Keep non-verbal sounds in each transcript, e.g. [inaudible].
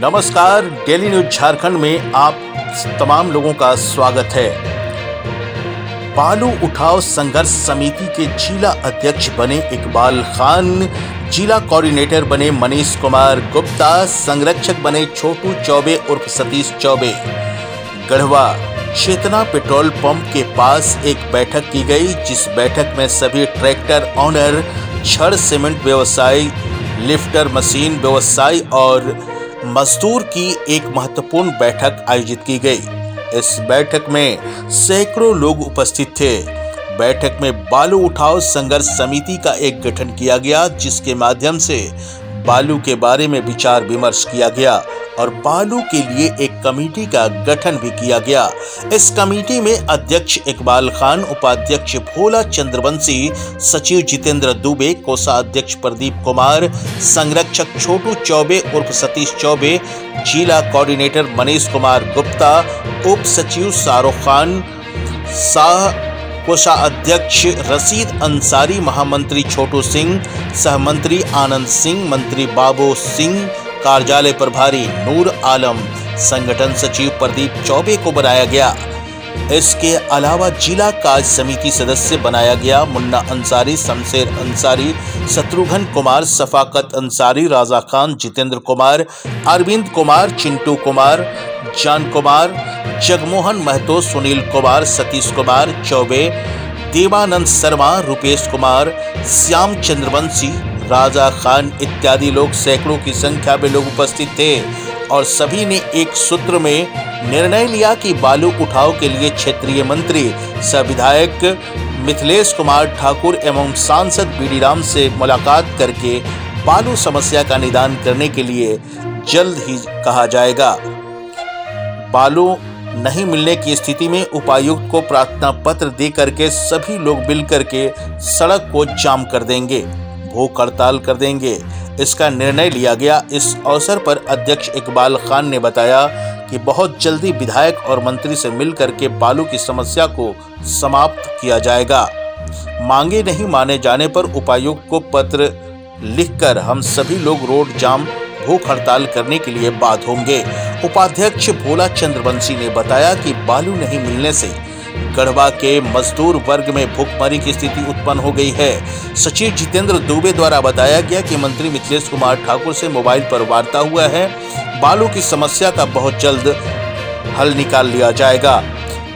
नमस्कार, daily news Jharkhand में आप तमाम लोगों का स्वागत है। बालू उठाव संघर्ष समिति के जिला अध्यक्ष बने इकबाल खान, जिला कोऑर्डिनेटर बने मनीष कुमार गुप्ता, संरक्षक बने छोटू चौबे उर्फ़ सतीश चौबे। गढ़वा चेतना पेट्रोल पंप के पास एक बैठक की गई, जिस बैठक में सभी ट्रैक्टर ऑनर, छड़ सीमेंट व्यवसायी, लिफ्टर मशीन व्यवसायी और मजदूर की एक महत्वपूर्ण बैठक आयोजित की गई। इस बैठक में सैकड़ों लोग उपस्थित थे। बैठक में बालू उठाओ संघर्ष समिति का एक गठन किया गया, जिसके माध्यम से बालू के बारे में विचार विमर्श किया गया और बालू के लिए एक कमेटी का गठन भी किया गया। इस कमेटी में अध्यक्ष इकबाल खान, उपाध्यक्ष भोला चंद्रवंशी, सचिव जितेंद्र दुबे कोषाध्यक्ष प्रदीप कुमार, संरक्षक छोटू चौबे, उर्फ़ सतीश चौबे, जिला कोऑर्डिनेटर मनीष कुमार गुप्ता, उप सचिव शाहरुख खान, शाह कोषाध्यक्ष रशीद अंसारी, महामंत्री छोटू सिंह, सहमंत्री आनंद सिंह, मंत्री बाबू सिंह, कार्यालय प्रभारी नूर आलम, संगठन सचिव प्रदीप चौबे को बनाया गया। इसके अलावा जिला कार्य समिति सदस्य बनाया गया। मुन्ना अंसारी, शमशेर अंसारी, शत्रुघ्न कुमार सफाकत अंसारी, राजा खान, जितेंद्र कुमार, अरविंद कुमार, चिंटू कुमार, जान कुमार जगमोहन महतो, सुनील कुमार, सतीश कुमार, चौबे, देवानंद शर्मा, रुपेश कुमार श्याम चंद्रवंशी राजा खान इत्यादि लोग सैकड़ों की संख्या में लोग उपस्थित थे और सभी ने एक सूत्र में निर्णय लिया कि बालू उठाव के लिए क्षेत्रीय मंत्री सह विधायक मिथिलेश कुमार ठाकुर एवं सांसद बीडी राम से मुलाकात करके बालू समस्या का निदान करने के लिए जल्द ही कहा जाएगा। बालू नहीं मिलने की स्थिति में उपायुक्त को प्रार्थना पत्र दे करके सभी लोग मिल करके सड़क को जाम कर देंगे, भूख हड़ताल कर देंगे। इसका निर्णय लिया गया। इस अवसर पर अध्यक्ष इकबाल खान ने बताया कि बहुत जल्दी विधायक और मंत्री से मिल करके बालू की समस्या को समाप्त किया जाएगा। मांगे नहीं माने जाने पर उपायुक्त को पत्र लिखकर हम सभी लोग रोड जाम भूख हड़ताल करने के लिए बात होंगे। उपाध्यक्ष भोला चंद्रवंशी ने बताया कि बालू नहीं मिलने से गढ़वा के मजदूर वर्ग में भूखमरी की स्थिति उत्पन्न हो गई है। सचिव जितेंद्र दुबे द्वारा बताया गया कि मंत्री मिथिलेश कुमार ठाकुर से मोबाइल पर वार्ता हुआ है। बालू की समस्या का बहुत जल्द हल निकाल लिया जाएगा।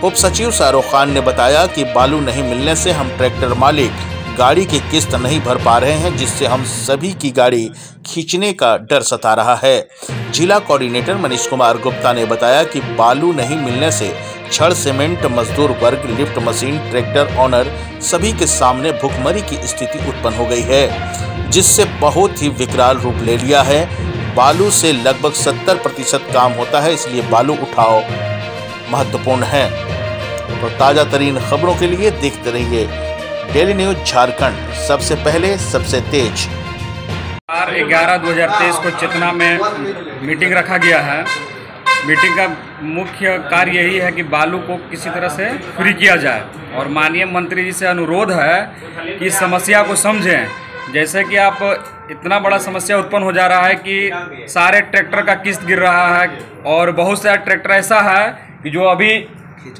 उप सचिव शाहरुख खान ने बताया कि बालू नहीं मिलने से हम ट्रैक्टर मालिक गाड़ी की किस्त नहीं भर पा रहे हैं, जिससे हम सभी की गाड़ी खींचने का डर सता रहा है। जिला कोऑर्डिनेटर मनीष कुमार गुप्ता ने बताया कि बालू नहीं मिलने से छड़ सीमेंट, मजदूर वर्ग, लिफ्ट मशीन, ट्रैक्टर ऑनर सभी के सामने भुखमरी की स्थिति उत्पन्न हो गई है, जिससे बहुत ही विकराल रूप ले लिया है। बालू से लगभग 70 प्रतिशत काम होता है, इसलिए बालू उठाओ महत्वपूर्ण है। तो ताज़ा तरीन खबरों के लिए देखते रहिए डेली न्यूज़ झारखंड, सबसे पहले, सबसे तेज। चार ग्यारह दो हज़ार तेईस को चेतना में मीटिंग रखा गया है। मीटिंग का मुख्य कार्य यही है कि बालू को किसी तरह से फ्री किया जाए। और माननीय मंत्री जी से अनुरोध है कि समस्या को समझें। जैसे कि आप इतना बड़ा समस्या उत्पन्न हो जा रहा है कि सारे ट्रैक्टर का किस्त गिर रहा है और बहुत सारा ट्रैक्टर ऐसा है कि जो अभी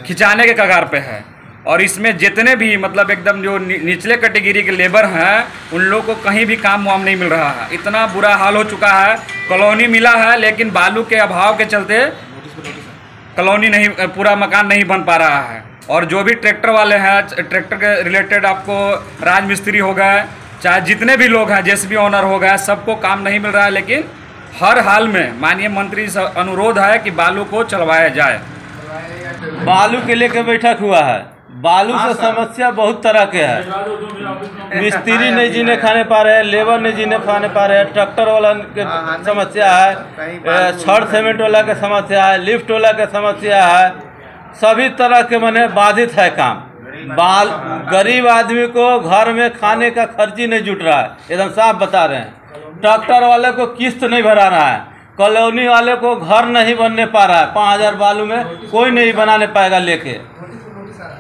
खिंचाने के कगार पे है। और इसमें जितने भी मतलब एकदम जो निचले कैटेगरी के लेबर हैं, उन लोगों को कहीं भी काम वाम नहीं मिल रहा है। इतना बुरा हाल हो चुका है। कॉलोनी मिला है, लेकिन बालू के अभाव के चलते कॉलोनी नहीं, पूरा मकान नहीं बन पा रहा है। और जो भी ट्रैक्टर वाले हैं ट्रैक्टर के रिलेटेड आपको राज मिस्त्री हो गए, चाहे जितने भी लोग हैं जेस ऑनर हो गए, सबको काम नहीं मिल रहा है, लेकिन हर हाल में माननीय मंत्री से अनुरोध है कि बालू को चलवाया जाए। बालू के लेकर बैठक हुआ है? बालू से समस्या बहुत तरह के है। [laughs] मिस्त्री नहीं जीने खाने पा रहे हैं लेबर नहीं जीने खाने पा रहे हैं ट्रैक्टर वाला के समस्या है छड़ सीमेंट वाला के समस्या है लिफ्ट वाला के समस्या है सभी तरह के मने बाधित है काम। बाल गरीब आदमी को घर में खाने का खर्ची नहीं जुट रहा है। एकदम साफ़ बता रहे हैं। ट्रैक्टर वाले को किस्त नहीं भरा रहा है। कॉलोनी वाले को घर नहीं बनने पा रहा है। पाँच हज़ार बालू में कोई नहीं बनाने पाएगा लेके।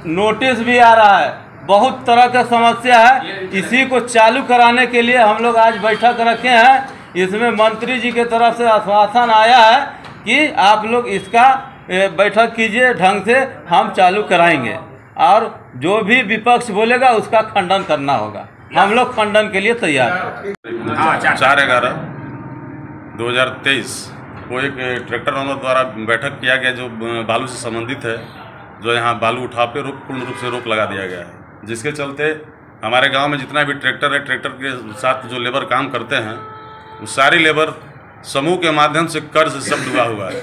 नोटिस भी आ रहा है। बहुत तरह का समस्या है। इसी को चालू कराने के लिए हम लोग आज बैठक रखे हैं। इसमें मंत्री जी के तरफ़ से आश्वासन आया है कि आप लोग इसका बैठक कीजिए ढंग से हम चालू कराएँगे। और जो भी विपक्ष बोलेगा उसका खंडन करना होगा। हम लोग खंडन के लिए तैयार हैं। चार ग्यारह। दो हज़ार तेईस को एक ट्रैक्टर ओनर द्वारा बैठक किया गया जो बालू से संबंधित है। जो यहाँ बालू उठा पे रोक, पूर्ण रूप से रोक लगा दिया गया है। जिसके चलते हमारे गाँव में जितना भी ट्रैक्टर है, ट्रैक्टर के साथ जो लेबर काम करते हैं, वो सारी लेबर समूह के माध्यम से कर्ज सब डूबा हुआ है।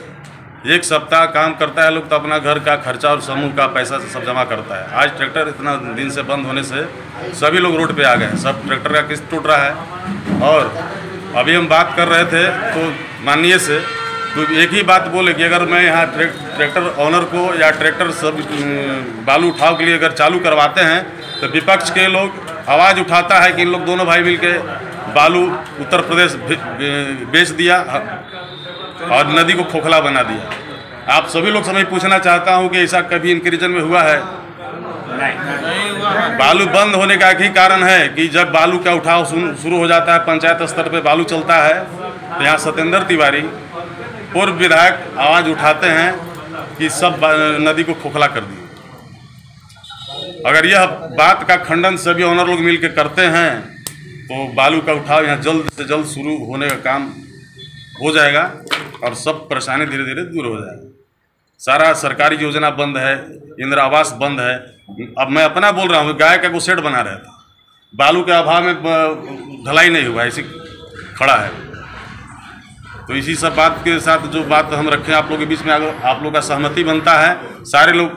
एक सप्ताह काम करता है लोग तो अपना घर का खर्चा और समूह का पैसा सब जमा करता है। आज ट्रैक्टर इतना दिन से बंद होने से सभी लोग रोड पे आ गए सब ट्रैक्टर का किस्त टूट रहा है। और अभी हम बात कर रहे थे तो माननीय से तो एक ही बात बोले कि अगर मैं यहाँ ट्रैक, ट्रैक्टर ऑनर को या ट्रैक्टर सब बालू उठाव के लिए अगर चालू करवाते हैं तो विपक्ष के लोग आवाज़ उठाता है कि इन लोग दोनों भाई मिलके बालू उत्तर प्रदेश बेच दिया और नदी को खोखला बना दिया। आप सभी लोग से मैं पूछना चाहता हूँ कि ऐसा कभी इनके रीजन में हुआ है? बालू बंद होने का एक ही कारण है कि जब बालू का उठाव शुरू हो जाता है पंचायत स्तर पे बालू चलता है तो यहाँ सत्येंद्र तिवारी पूर्व विधायक आवाज़ उठाते हैं कि सब नदी को खोखला कर दिए। अगर यह बात का खंडन सभी ऑनर लोग मिलकर करते हैं तो बालू का उठाव यहाँ जल्द से जल्द शुरू होने का काम हो जाएगा और सब परेशानी धीरे धीरे दूर हो जाएगा। सारा सरकारी योजना बंद है, इंदिरा आवास बंद है। अब मैं अपना बोल रहा हूँ, गाय का शेड बना रहा बालू के अभाव में ढलाई नहीं हुआ, ऐसी खड़ा है। तो इसी सब बात के साथ जो बात हम रखें, आप लोग के बीच में अगर आप लोग का सहमति बनता है। सारे लोग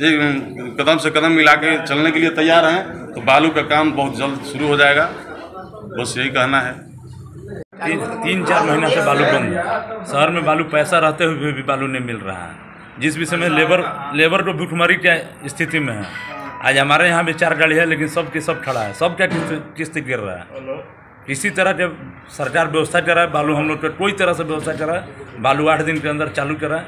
एक कदम से कदम मिला के चलने के लिए तैयार हैं। तो बालू का काम बहुत जल्द शुरू हो जाएगा। बस यही कहना है। तीन तीन, चार महीना से बालू बंद। शहर में बालू पैसा रहते हुए भी बालू नहीं मिल रहा है। जिस भी समय लेबर लेबर तो भूखमरी की स्थिति में है। आज हमारे यहाँ भी चार गाड़ी है, लेकिन सब के सब खड़ा है। सब क्या किस्त गिर रहा है? किसी तरह जब सरकार व्यवस्था कराए बालू हम लोग पर कोई तरह से व्यवस्था कराए बालू आठ दिन के अंदर चालू कराए